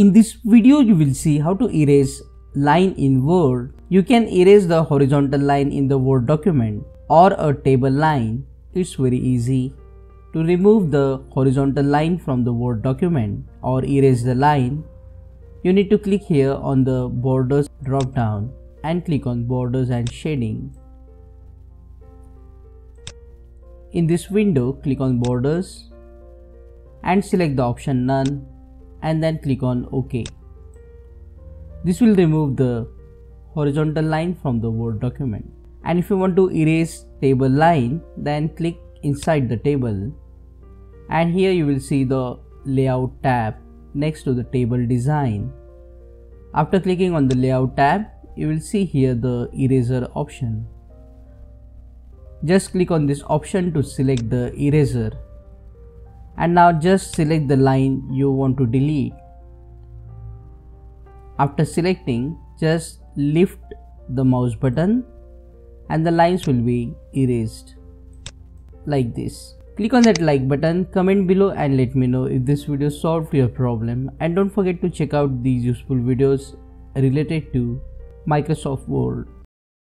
In this video you will see how to erase line in Word. You can erase the horizontal line in the Word document or a table line. It's very easy. To remove the horizontal line from the Word document or erase the line, you need to click here on the borders drop down and click on borders and shading. In this window, click on borders and select the option none and then click on OK. This will remove the horizontal line from the Word document. And if you want to erase table line, then click inside the table and here you will see the layout tab next to the table design. After clicking on the layout tab, you will see here the eraser option. Just click on this option to select the eraser. And now just select the line you want to delete. After selecting, just lift the mouse button and the lines will be erased like this. Click on that like button, comment below and let me know if this video solved your problem and don't forget to check out these useful videos related to Microsoft Word.